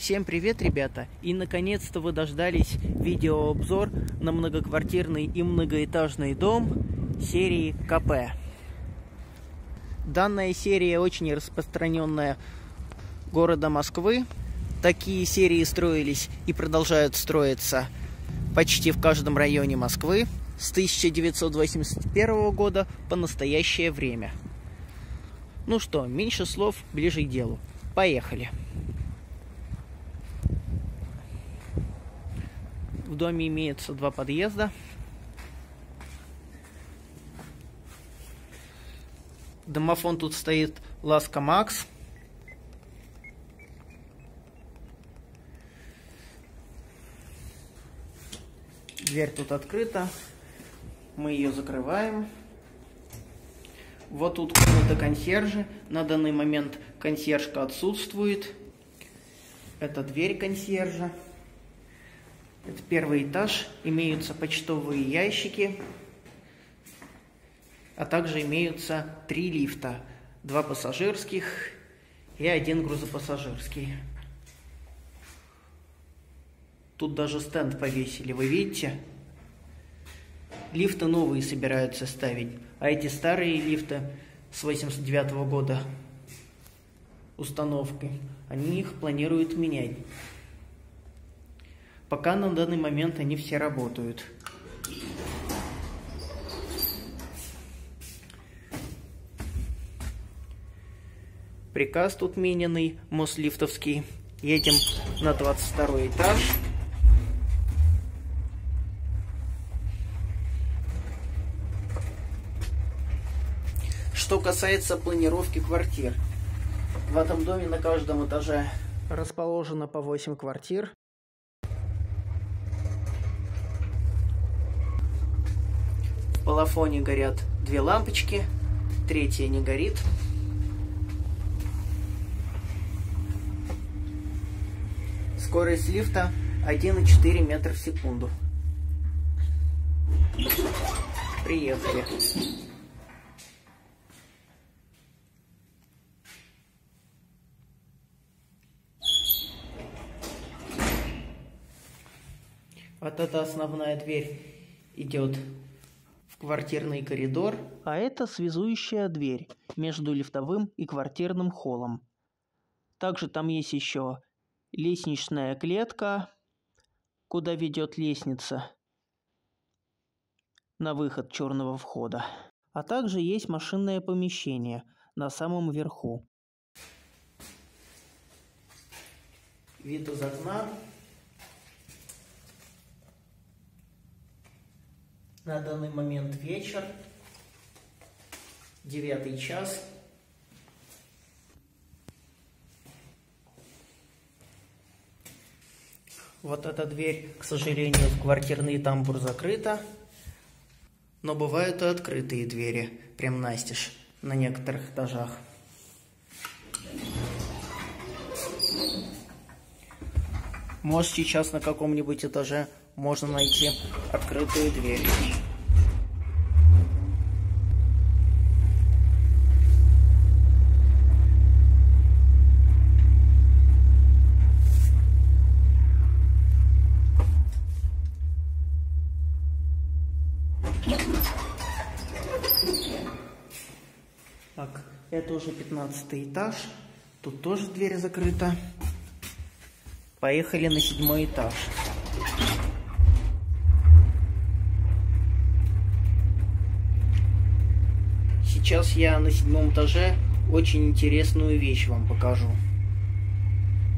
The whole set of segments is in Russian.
Всем привет, ребята! И наконец-то вы дождались видеообзор на многоквартирный и многоэтажный дом серии КП. Данная серия очень распространенная города Москвы. Такие серии строились и продолжают строиться почти в каждом районе Москвы с 1981 года по настоящее время. Ну что, меньше слов, ближе к делу. Поехали! В доме имеется два подъезда. Домофон тут стоит Ласка Макс. Дверь тут открыта. Мы ее закрываем. Вот тут комната консьержи. На данный момент консьержка отсутствует. Это дверь консьержа. Это первый этаж. Имеются почтовые ящики. А также имеются три лифта. Два пассажирских и один грузопассажирский. Тут даже стенд повесили, вы видите? Лифты новые собираются ставить, а эти старые лифты с 89 -го года установкой, они их планируют менять. Пока на данный момент они все работают. Приказ тут мененный, Мослифтовский. Едем на 22 этаж. Что касается планировки квартир. В этом доме на каждом этаже расположено по 8 квартир. Балафоне горят две лампочки, третья не горит. Скорость лифта 1,4 метра в секунду. Приехали. Вот эта основная дверь идет квартирный коридор, а это связующая дверь между лифтовым и квартирным холлом. Также там есть еще лестничная клетка, куда ведет лестница на выход черного входа. А также есть машинное помещение на самом верху. Вид из окна На данный момент вечер, девятый час. Вот эта дверь, к сожалению, в квартирный тамбур закрыта. Но бывают и открытые двери, прям настежь, на некоторых этажах. Может, сейчас на каком-нибудь этаже можно найти открытые двери. Так, это уже 15 этаж. Тут тоже дверь закрыта. Поехали на седьмой этаж. Сейчас я на седьмом этаже очень интересную вещь вам покажу.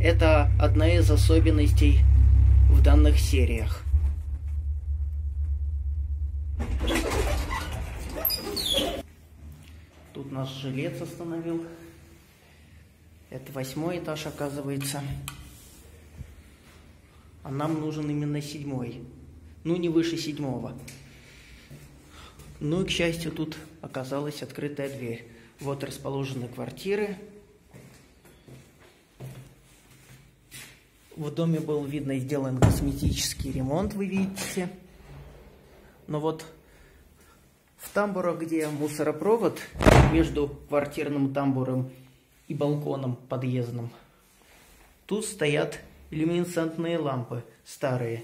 Это одна из особенностей в данных сериях. Тут наш жилец остановил. Это восьмой этаж, оказывается. А нам нужен именно седьмой. Ну, не выше седьмого. Ну и, к счастью, тут оказалась открытая дверь. Вот расположены квартиры. В доме был, видно, сделан косметический ремонт, вы видите. Но вот в тамбурах, где мусоропровод между квартирным тамбуром и балконом подъездным, тут стоят люминесцентные лампы старые.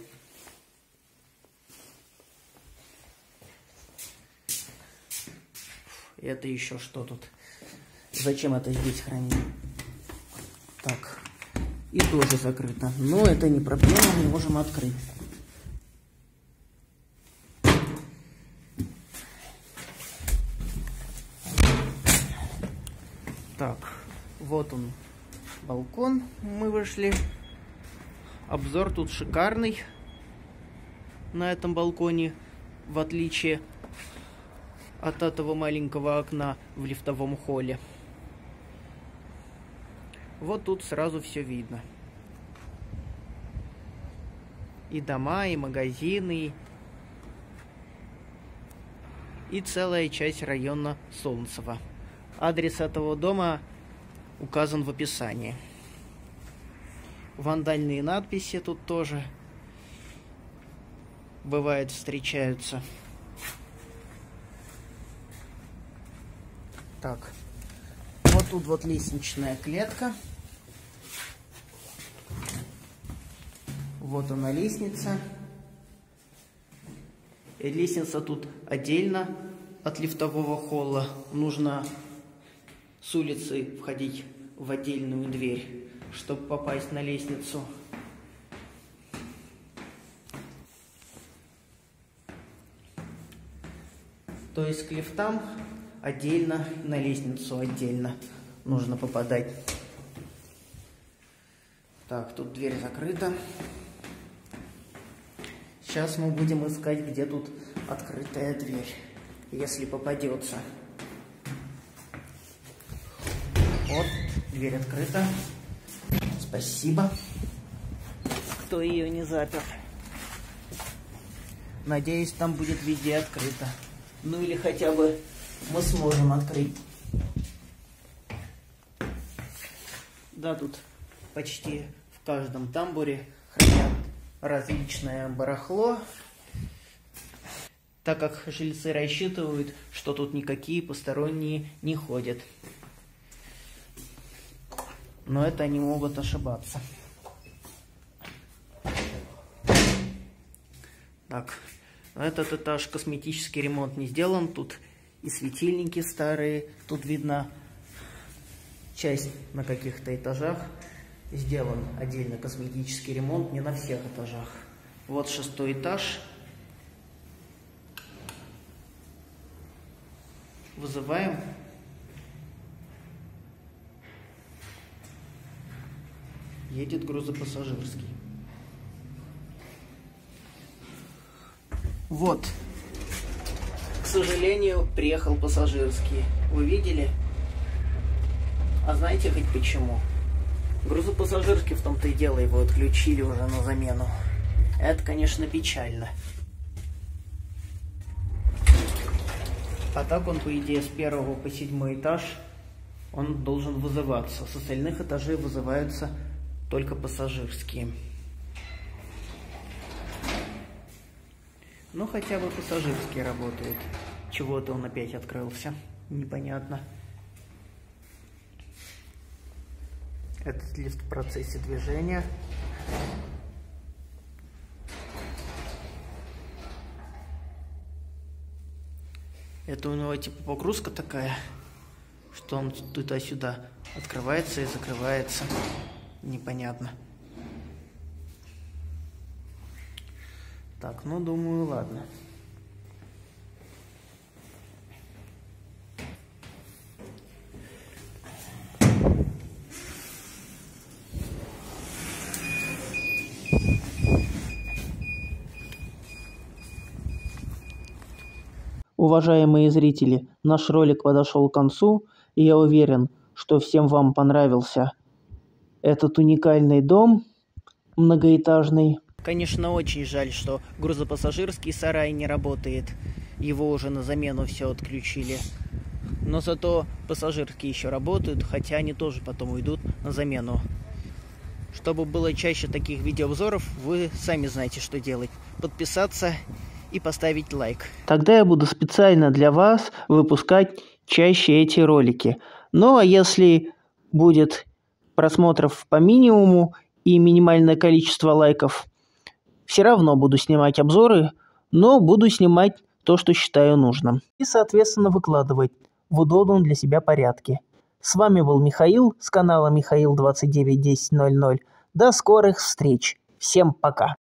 Это еще что тут? Зачем это здесь хранить? Так, и тоже закрыто. Но это не проблема, мы можем открыть. Так, вот он, балкон. Мы вышли. Обзор тут шикарный на этом балконе, в отличие от этого маленького окна в лифтовом холле. Вот тут сразу все видно. И дома, и магазины, и целая часть района Солнцева. Адрес этого дома указан в описании. Вандальные надписи тут тоже бывает встречаются. Так, вот тут вот лестничная клетка. Вот она лестница. И лестница тут отдельно от лифтового холла. Нужно с улицы входить в отдельную дверь, чтобы попасть на лестницу. То есть к лифтам отдельно, на лестницу отдельно нужно попадать. Так, тут дверь закрыта. Сейчас мы будем искать, где тут открытая дверь, если попадется. Вот, дверь открыта. Спасибо. Кто ее не запер. Надеюсь, там будет везде открыто. Ну или хотя бы мы сможем открыть. Да, тут почти в каждом тамбуре хранят различное барахло, так как жильцы рассчитывают, что тут никакие посторонние не ходят но это они могут ошибаться. Так, этот этаж косметический ремонт не сделан, тут и светильники старые, тут видно часть на каких-то этажах сделан отдельно косметический ремонт, не на всех этажах. Вот шестой этаж. Вызываем едет грузопассажирский. Вот. Сожалению, приехал пассажирский. Вы видели? А знаете хоть почему? Грузопассажирский в том-то и дело его отключили уже на замену. Это, конечно, печально. А так он, по идее, с первого по седьмой этаж он должен вызываться. С остальных этажей вызываются только пассажирские. Ну, хотя бы пассажирские работают. Чего-то он опять открылся. Непонятно. Этот лифт в процессе движения. Это у него типа погрузка такая, что он туда-сюда открывается и закрывается непонятно. Так, ну думаю, ладно. Уважаемые зрители, наш ролик подошел к концу, и я уверен, что всем вам понравился этот уникальный дом многоэтажный. Конечно, очень жаль, что грузопассажирский сарай не работает. Его уже на замену все отключили. Но зато пассажирские еще работают, хотя они тоже потом уйдут на замену. Чтобы было чаще таких видеообзоров, вы сами знаете, что делать. Подписаться и поставить лайк. Тогда я буду специально для вас выпускать чаще эти ролики. Ну а если будет просмотров по минимуму, и минимальное количество лайков, все равно буду снимать обзоры, но буду снимать то, что считаю нужным. И, соответственно, выкладывать в удобном для себя порядке. С вами был Михаил с канала Михаил 291000. До скорых встреч. Всем пока.